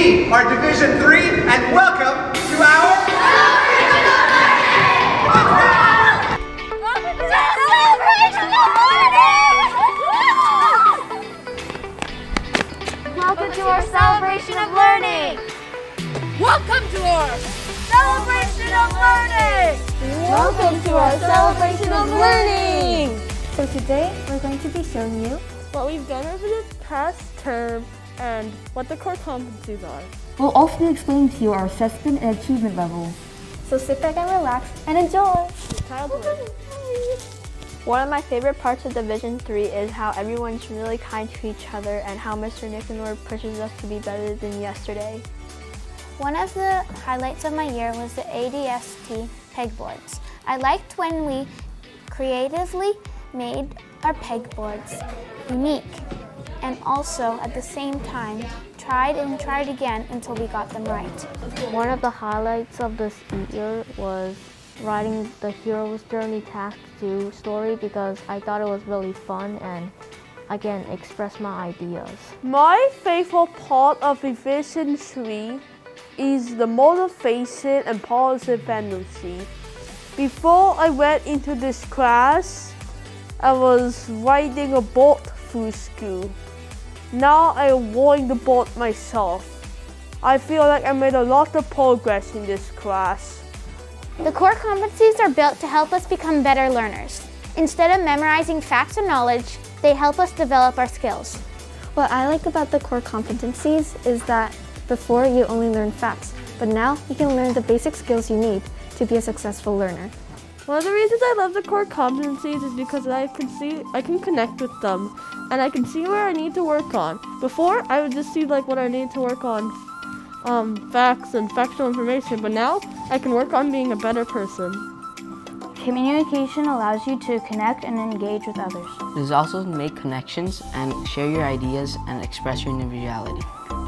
We are Division 3 and welcome to our Welcome to our celebration of learning! Welcome to our Celebration of learning! Welcome to our celebration of learning! So today we're going to be showing you What we've done over the past term and what the core competencies are. We'll also be explaining to you our assessment and achievement levels. So sit back and relax and enjoy. One of my favorite parts of Division 3 is how everyone's really kind to each other and how Mr. Nicanor pushes us to be better than yesterday. One of the highlights of my year was the ADST pegboards. I liked when we creatively made our pegboards unique and also at the same time tried and tried again until we got them right. One of the highlights of this year was writing the Hero's Journey Task 2 story because I thought it was really fun and again express my ideas. My favorite part of Division 3 is the motivation and positive energy. Before I went into this class, I was riding a boat through school. Now I am rowing the boat myself. I feel like I made a lot of progress in this class. The core competencies are built to help us become better learners. Instead of memorizing facts or knowledge, they help us develop our skills. What I like about the core competencies is that before you only learn facts, but now you can learn the basic skills you need to be a successful learner. One of the reasons I love the core competencies is because I can see I can connect with them and I can see where I need to work on. Before I would just see like what I need to work on um, facts and factual information, but now I can work on being a better person. Communication allows you to connect and engage with others. It is also to make connections and share your ideas and express your individuality.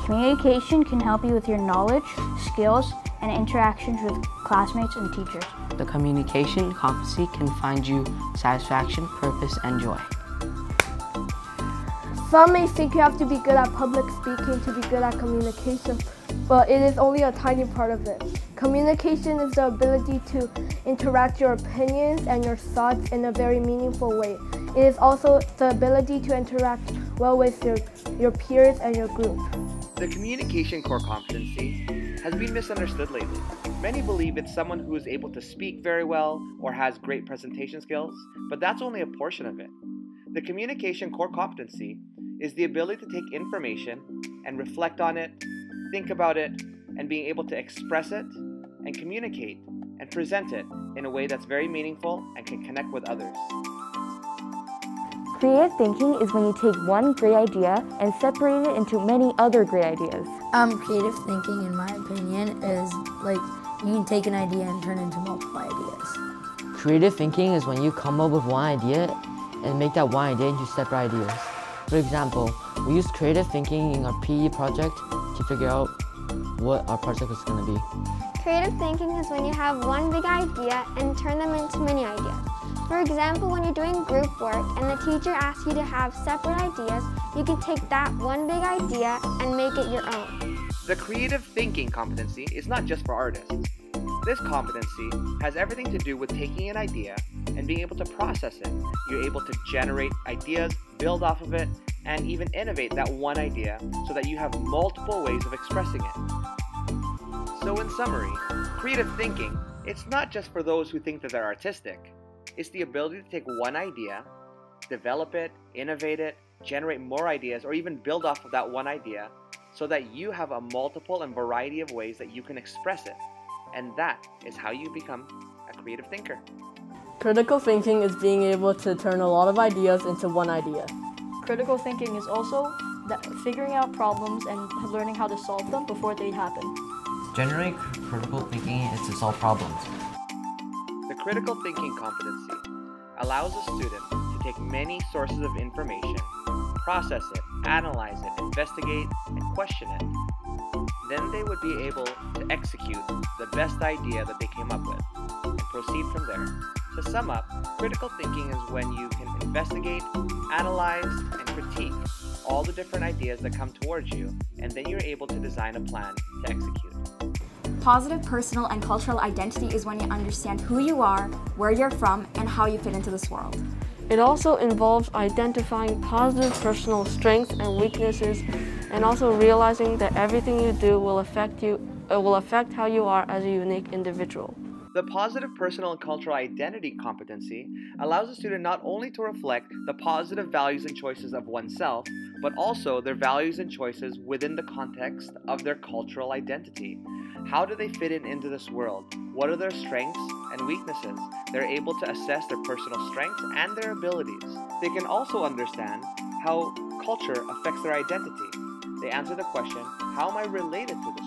Communication can help you with your knowledge, skills, and interactions with classmates and teachers. The communication competency can find you satisfaction, purpose, and joy. Some may think you have to be good at public speaking to be good at communication, but it is only a tiny part of it. Communication is the ability to interact your opinions and your thoughts in a very meaningful way. It is also the ability to interact well with your, your peers and your group. The communication core competency has been misunderstood lately. Many believe it's someone who is able to speak very well or has great presentation skills, but that's only a portion of it. The communication core competency is the ability to take information and reflect on it, think about it, and being able to express it and communicate and present it in a way that's very meaningful and can connect with others. Creative thinking is when you take one great idea and separate it into many other great ideas. Um, creative thinking, in my opinion, is like you can take an idea and turn it into multiple ideas. Creative thinking is when you come up with one idea and make that one idea into separate ideas. For example, we used creative thinking in our PE project to figure out what our project was going to be. Creative thinking is when you have one big idea and turn them into many ideas. For example, when you're doing group work and the teacher asks you to have separate ideas, you can take that one big idea and make it your own. The creative thinking competency is not just for artists. This competency has everything to do with taking an idea and being able to process it. You're able to generate ideas, build off of it, and even innovate that one idea so that you have multiple ways of expressing it. So in summary, creative thinking, it's not just for those who think that they're artistic. It's the ability to take one idea, develop it, innovate it, generate more ideas, or even build off of that one idea so that you have a multiple and variety of ways that you can express it. And that is how you become a creative thinker. Critical thinking is being able to turn a lot of ideas into one idea. Critical thinking is also that figuring out problems and learning how to solve them before they happen. Generally, critical thinking is to solve problems. The critical thinking competency allows a student to take many sources of information, process it, analyze it, investigate, and question it. Then they would be able to execute the best idea that they came up with and proceed from there. To sum up, critical thinking is when you can investigate, analyze, and critique all the different ideas that come towards you, and then you're able to design a plan to execute. Positive personal and cultural identity is when you understand who you are, where you're from, and how you fit into this world. It also involves identifying positive personal strengths and weaknesses and also realizing that everything you do will affect you it will affect how you are as a unique individual. The positive personal and cultural identity competency allows a student not only to reflect the positive values and choices of oneself, but also their values and choices within the context of their cultural identity. How do they fit in into this world? What are their strengths and weaknesses? They're able to assess their personal strengths and their abilities. They can also understand how culture affects their identity. They answer the question, how am I related to this?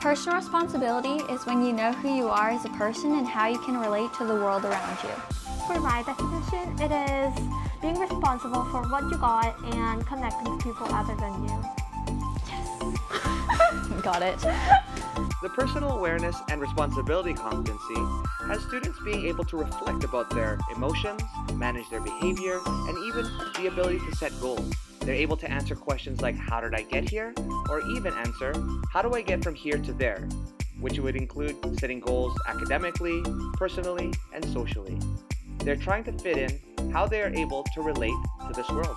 Personal responsibility is when you know who you are as a person and how you can relate to the world around you. For my definition, it is being responsible for what you got and connecting to people other than you. Yes. got it. The personal awareness and responsibility competency has students being able to reflect about their emotions, manage their behavior, and even the ability to set goals. They're able to answer questions like, how did I get here? Or even answer, how do I get from here to there? Which would include setting goals academically, personally, and socially. They're trying to fit in how they are able to relate to this world.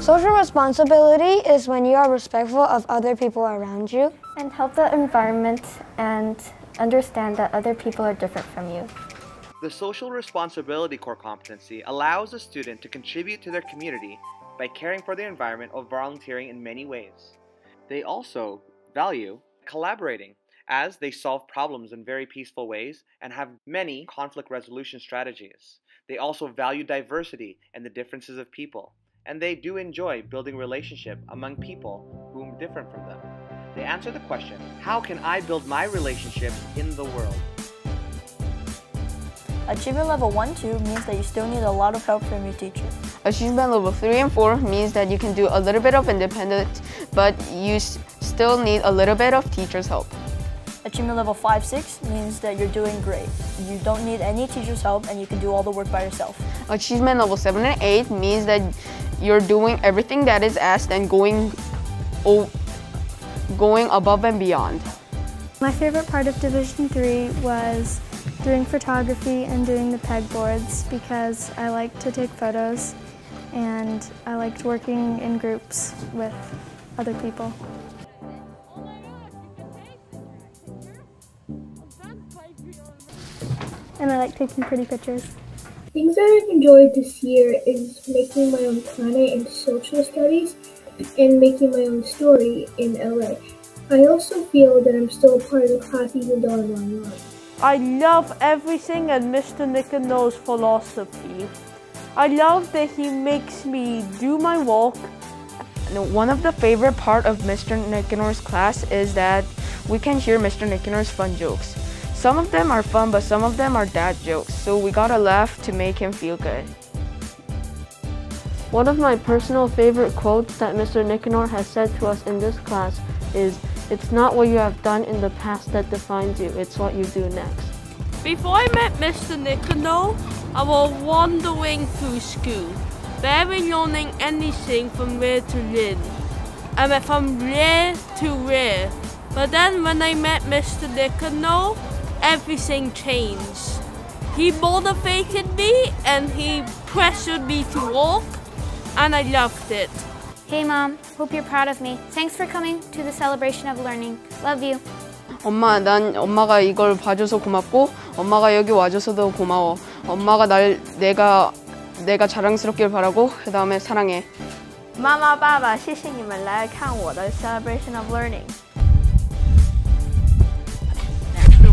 Social responsibility is when you are respectful of other people around you. And help the environment and understand that other people are different from you. The social responsibility core competency allows a student to contribute to their community by caring for the environment or volunteering in many ways. They also value collaborating as they solve problems in very peaceful ways and have many conflict resolution strategies. They also value diversity and the differences of people, and they do enjoy building relationship among people whom different from them. They answer the question, how can I build my relationship in the world? Achievement level 1 2 means that you still need a lot of help from your teacher. Achievement level 3 and 4 means that you can do a little bit of independent, but you still need a little bit of teacher's help. Achievement level 5 6 means that you're doing great. You don't need any teacher's help and you can do all the work by yourself. Achievement level 7 and 8 means that you're doing everything that is asked and going, going above and beyond. My favorite part of Division 3 was doing photography and doing the pegboards because I like to take photos and I liked working in groups with other people. And I like taking pretty pictures. Things that I've enjoyed this year is making my own planet in social studies and making my own story in LA. I also feel that I'm still a part of the class even though I'm online. I love everything in Mr. Nicanor's philosophy. I love that he makes me do my work. One of the favorite part of Mr. Nicanor's class is that we can hear Mr. Nicanor's fun jokes. Some of them are fun, but some of them are dad jokes, so we gotta laugh to make him feel good. One of my personal favorite quotes that Mr. Nicanor has said to us in this class is, it's not what you have done in the past that defines you, it's what you do next. Before I met Mr. Nicanor, I was wandering through school, barely learning anything from rear to limb. I went from rear to rear. But then when I met Mr. Nicanor, everything changed. He motivated me and he pressured me to walk, and I loved it. Hey mom, hope you're proud of me. Thanks for coming to the celebration of learning. Love you. 엄마, 난 엄마가 이걸 봐줘서 고맙고 엄마가 여기 와줘서도 고마워. 엄마가 날 내가 내가 자랑스럽길 바라고 그 다음에 사랑해. 妈妈、爸爸，谢谢你们来看我的 celebration of learning.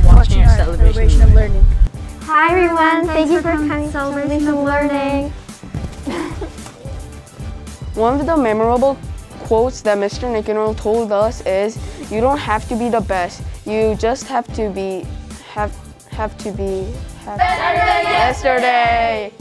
Watching our celebration of learning. Hi everyone, thank you for coming to celebration of learning. One of the memorable quotes that Mr. Nicanor told us is, you don't have to be the best. You just have to be, have, have to be, have, yesterday. yesterday.